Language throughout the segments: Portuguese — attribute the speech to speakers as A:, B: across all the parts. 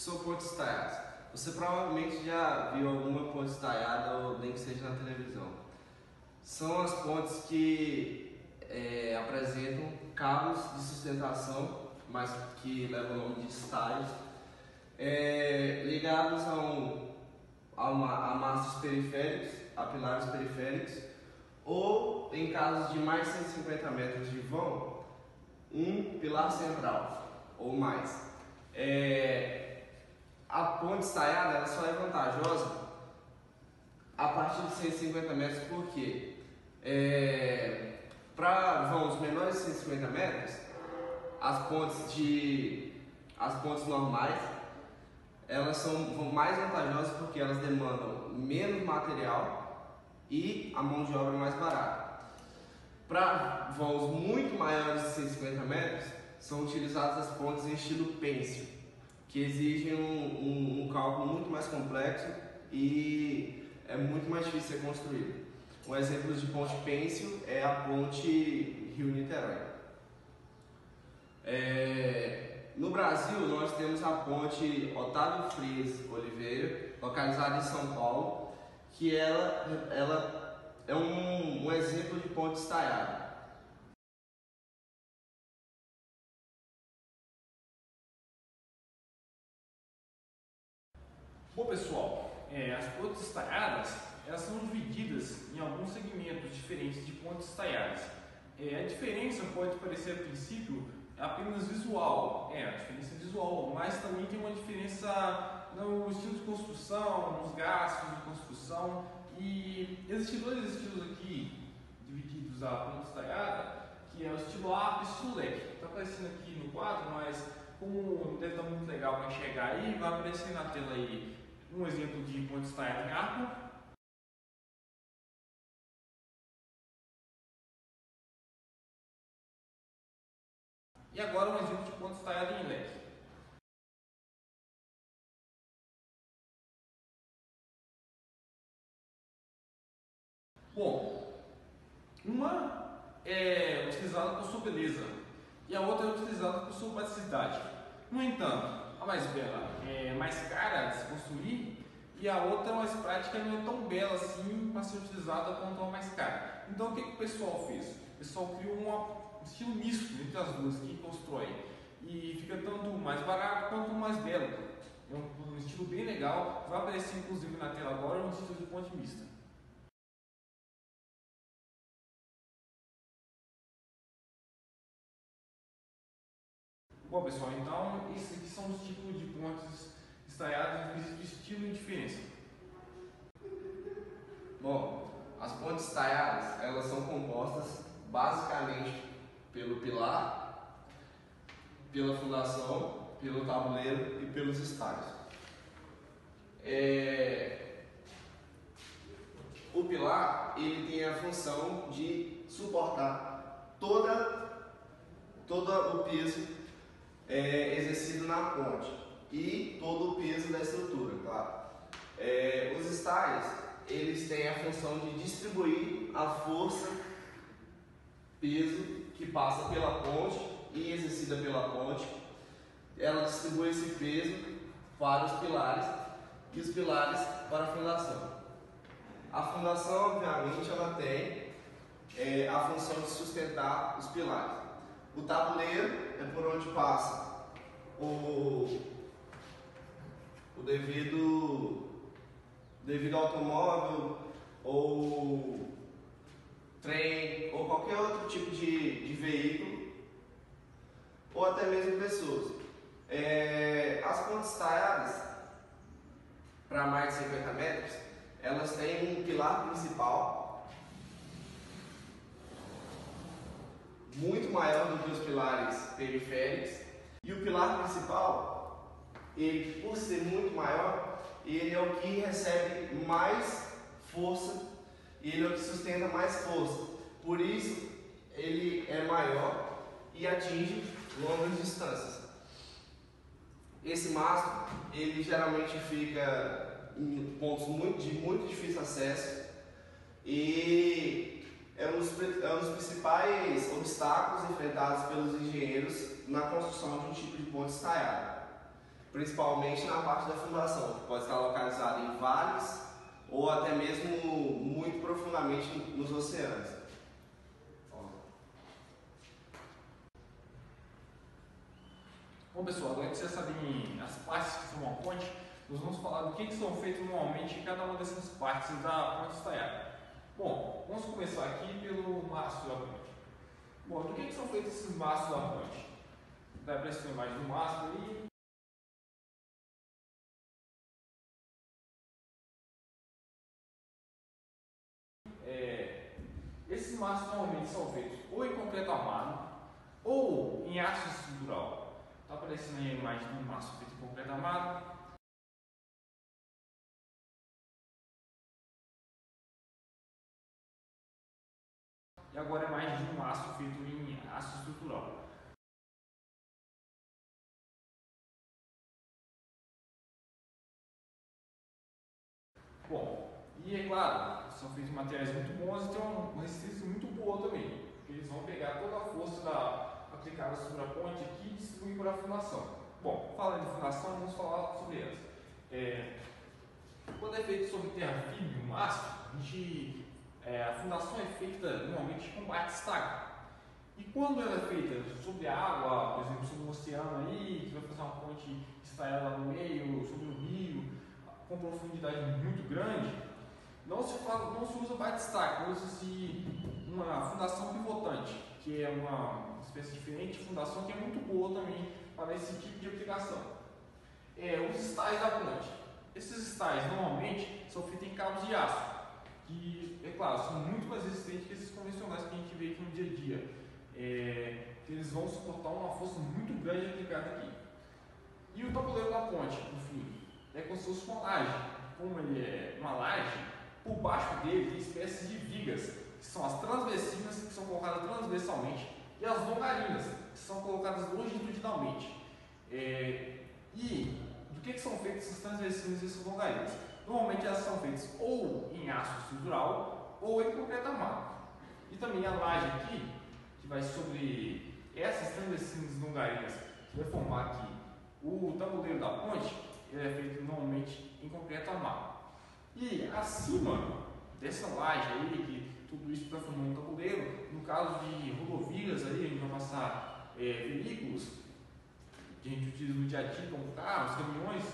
A: são pontes estaiadas? Você provavelmente já viu alguma ponte estaiada ou nem que seja na televisão. São as pontes que é, apresentam cabos de sustentação, mas que levam o nome de estaios, é, ligados a, um, a, uma, a mastros periféricos, a pilares periféricos, ou em casos de mais de 150 metros de vão, um pilar central ou mais. É, a ponte estaiada ela só é vantajosa a partir de 150 metros, porque é, para vãos menores de 150 metros, as pontes de as pontes normais elas são mais vantajosas porque elas demandam menos material e a mão de obra é mais barata. Para voos muito maiores de 150 metros, são utilizadas as pontes em estilo pêncil, que exigem um, um, um cálculo muito mais complexo e é muito mais difícil ser construído. Um exemplo de ponte pêncil é a ponte Rio-Niterói. É, no Brasil, nós temos a ponte Otávio Frias Oliveira, localizada em São Paulo, que ela, ela é um, um exemplo de ponte estaiada.
B: Bom pessoal, é, as pontes estaiadas elas são divididas em alguns segmentos diferentes de pontes estaiadas. É, a diferença pode parecer a princípio apenas visual, é a diferença visual, mas também tem uma diferença no estilo de construção, nos gastos de construção e existem dois estilos aqui divididos a ponte estaiada, que é o estilo A e leque. Está aparecendo aqui no quadro, mas como deve estar muito legal para enxergar aí, vai aparecer na tela aí um exemplo de ponte estaiada em arco E agora um exemplo de ponto estaiado em leque. Bom, uma é utilizada por sua beleza e a outra é utilizada por sua praticidade. No entanto, a mais bela é mais cara de se construir e a outra mais prática não é tão bela assim para ser utilizada quanto a mais cara. Então o que, que o pessoal fez? O pessoal criou um estilo misto entre as duas que constrói. E fica tanto mais barato quanto mais belo. É um, um estilo bem legal. Vai aparecer inclusive na tela agora um estilo de ponte mista. Bom pessoal, então esses aqui são os tipos de pontes estaiadas de estilo e diferença.
A: Bom, as pontes estaiadas elas são compostas basicamente pelo pilar, pela fundação, pelo tabuleiro e pelos estágios. É... O pilar ele tem a função de suportar toda, todo o peso é, exercido na ponte e todo o peso da estrutura, claro. É, os estágios eles têm a função de distribuir a força, peso que passa pela ponte e exercida pela ponte. Ela distribui esse peso para os pilares e os pilares para a fundação. A fundação, obviamente, ela tem é, a função de sustentar os pilares. O tabuleiro é por onde passa o, o devido, devido automóvel ou trem ou qualquer outro tipo de, de veículo, ou até mesmo pessoas. É, as pontes taiadas, para mais de 50 metros, elas têm um pilar principal muito maior do que os pilares periféricos e o pilar principal, ele por ser muito maior, ele é o que recebe mais força e ele é o que sustenta mais força. Por isso, ele é maior e atinge longas distâncias. Esse mastro, ele geralmente fica em pontos muito, de muito difícil acesso e é um, dos, é um dos principais obstáculos enfrentados pelos engenheiros na construção de um tipo de ponte estaiada. principalmente na parte da fundação, que pode estar localizada em vales ou até mesmo muito profundamente nos oceanos.
B: Bom pessoal, agora que vocês sabem as partes que são uma ponte, nós vamos falar do que, que são feitos normalmente em cada uma dessas partes da ponte estaiada. Bom, vamos começar aqui pelo mastro da ponte. Bom, do que, que são feitos esses mastros da ponte? Dá para essa imagem do mastro aí. É, esses mastros normalmente são feitos ou em concreto armado ou em aço estrutural. Está aparecendo aí a imagem do mastro feito em concreto armado agora é mais de um aço feito em aço estrutural. Bom, e é claro, são feitos materiais muito bons e tem uma resistência muito boa também, porque eles vão pegar toda a força da, aplicada sobre a ponte aqui e distribuir para a fundação. Bom, falando de fundação, vamos falar sobre elas. É, quando é feito sobre terra firme, o mastro, a gente é, a fundação é feita normalmente com bate-estaca. E quando ela é feita sobre a água, por exemplo, sobre o oceano aí, que vai fazer uma ponte estaiada lá no meio, sobre um rio, com profundidade muito grande, não se, fala, não se usa bate-estaca, usa-se uma fundação pivotante, que é uma espécie diferente de fundação que é muito boa também para esse tipo de aplicação. É, os estais da ponte. Esses estais normalmente são feitos em cabos de aço que, é claro, são muito mais resistentes que esses convencionais que a gente vê aqui no dia a dia. É, eles vão suportar uma força muito grande aplicada aqui. E o tabuleiro da ponte, no fim, é como se fosse uma laje. Como ele é uma laje, por baixo dele tem espécies de vigas, que são as transversinas, que são colocadas transversalmente, e as longarinas, que são colocadas longitudinalmente. É, e do que, que são feitas essas transversinas e essas longarinas? Normalmente elas são feitas ou em aço estrutural ou em concreto armado. E também a laje aqui, que vai sobre essas transversinas longarinas, que vai formar aqui o tabuleiro da ponte, ele é feito normalmente em concreto armado. E acima dessa laje aí, que tudo isso está formando um tabuleiro, no caso de rodovias aí, a gente vai passar é, veículos que a gente utiliza no dia a dia, como carros, caminhões,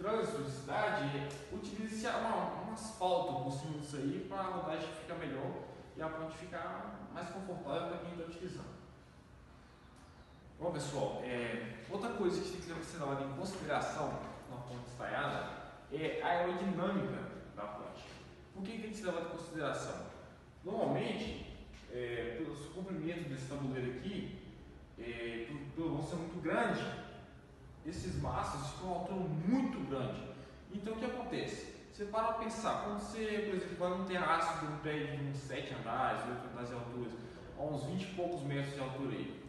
B: trânsito de cidade, utilize um asfalto por cima disso aí para a rodagem ficar melhor e a ponte ficar mais confortável para quem está utilizando. Bom pessoal, é, outra coisa que tem que ser levada em consideração na ponte estaiada é a aerodinâmica da ponte. Por que tem que ser levado em consideração? Normalmente, é, pelos comprimentos desse tabuleiro aqui, é, pelo vão ser muito grande, esses massas a uma altura muito grande. Então o que acontece? Você para pensar, quando você, por exemplo, vai num terraço de um prédio de uns 7 andares, 8 andares de altura, a uns 20 e poucos metros de altura aí,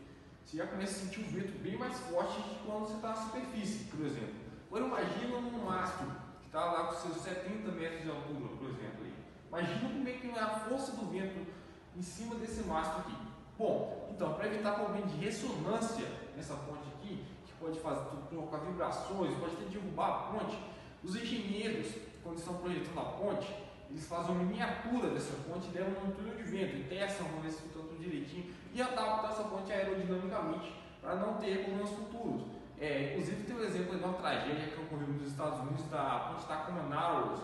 B: você já começa a sentir o vento bem mais forte que quando você está na superfície, por exemplo. Agora imagina num mastro que está lá com seus 70 metros de altura, por exemplo. Aí. Imagina como é que é a força do vento em cima desse mastro aqui. Bom, então, para evitar problema de ressonância nessa ponte aqui, pode fazer, provocar vibrações, pode até derrubar a ponte. Os engenheiros, quando estão projetando a ponte, eles fazem uma miniatura dessa ponte e deram um túnel de vento testam, vão ver se funciona tudo direitinho e adaptam essa ponte aerodinamicamente para não ter problemas futuros. É, inclusive tem um exemplo de uma tragédia que ocorreu nos Estados Unidos da ponte Tacoma Narrows,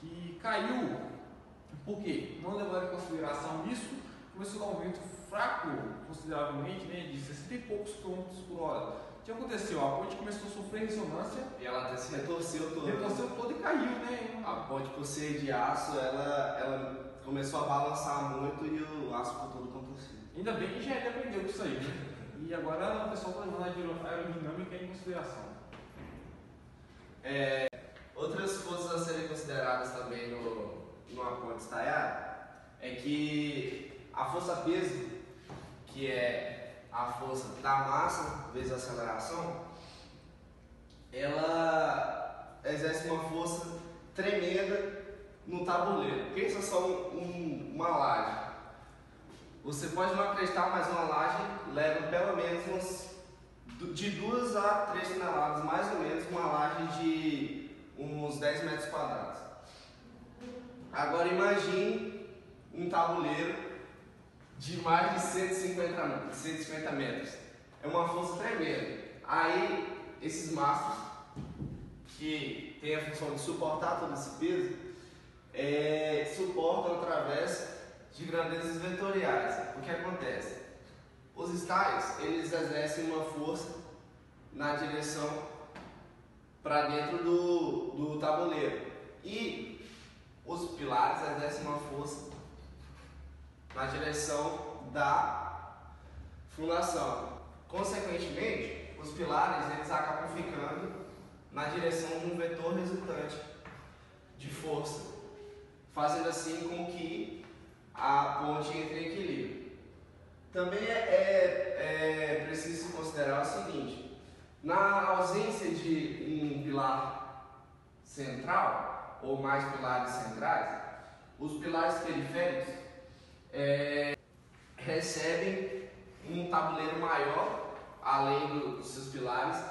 B: que caiu, por quê? Não levaram em consideração isso, começou a dar um vento fraco consideravelmente, né, de 60 e poucos quilômetros por hora. O que aconteceu? A ponte começou a sofrer ressonância.
A: E ela até se retorceu toda.
B: Retorceu toda e caiu, né?
A: A ponte, por ser de aço, ela, ela começou a balançar muito e o aço ficou todo contorcido.
B: Ainda bem que já aprendeu com isso aí, né? E agora o pessoal está levando a aerodinâmica em consideração.
A: É, outras coisas a serem consideradas também no, numa ponte estaiada é que a força-peso, que é a força da massa vezes a aceleração, ela exerce uma força tremenda no tabuleiro. Pensa só um, uma laje. Você pode não acreditar, mas uma laje leva pelo menos uns de 2 a 3 toneladas, mais ou menos, uma laje de uns 10 metros quadrados. Agora imagine um tabuleiro de mais de 150, 150 metros. É uma força tremenda. Aí esses mastros, que tem a função de suportar todo esse peso, é, suportam através de grandezas vetoriais. O que acontece? Os styles, eles exercem uma força na direção para dentro do, do tabuleiro. E os pilares exercem uma força na direção da fundação. Consequentemente, os pilares eles acabam ficando na direção de um vetor resultante de força, fazendo assim com que a ponte entre em equilíbrio. Também é, é, é preciso considerar o seguinte: na ausência de um pilar central ou mais pilares centrais, os pilares periféricos é, recebem um tabuleiro maior além dos seus pilares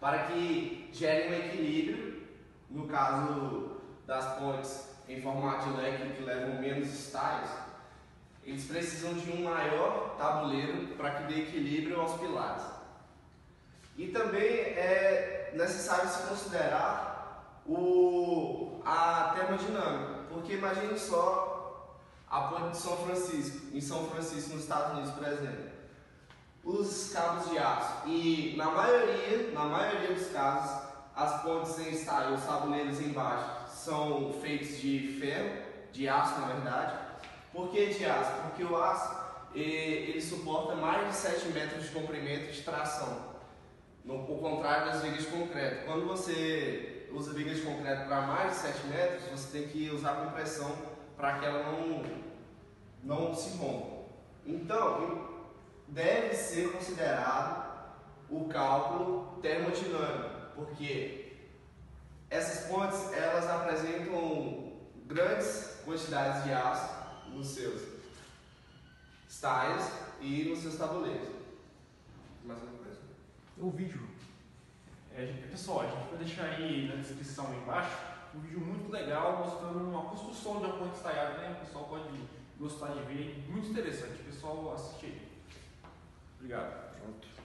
A: para que gere um equilíbrio no caso das pontes em formato de leque que levam menos styles, eles precisam de um maior tabuleiro para que dê equilíbrio aos pilares. E também é necessário se considerar o, a termodinâmica, porque imagine só a ponte de São Francisco, em São Francisco, nos Estados Unidos, por exemplo. Os cabos de aço. E na maioria, na maioria dos casos, as pontes em style, os tabuleiros embaixo, são feitos de ferro, de aço na verdade. Por que de aço? Porque o aço ele suporta mais de 7 metros de comprimento de tração. No, ao contrário das vigas de concreto. Quando você usa vigas de concreto para mais de 7 metros, você tem que usar compressão para que ela não, não se rompa. Então, deve ser considerado o cálculo termodinâmico, porque essas pontes elas apresentam grandes quantidades de aço nos seus styles e nos seus tabuleiros. Mais uma coisa?
B: O vídeo. É, pessoal, a gente vai deixar aí na descrição aí embaixo um vídeo muito legal mostrando uma construção de uma ponte estaiada, né? O pessoal pode gostar de ver, muito interessante. O pessoal assiste aí. Obrigado.
A: Pronto.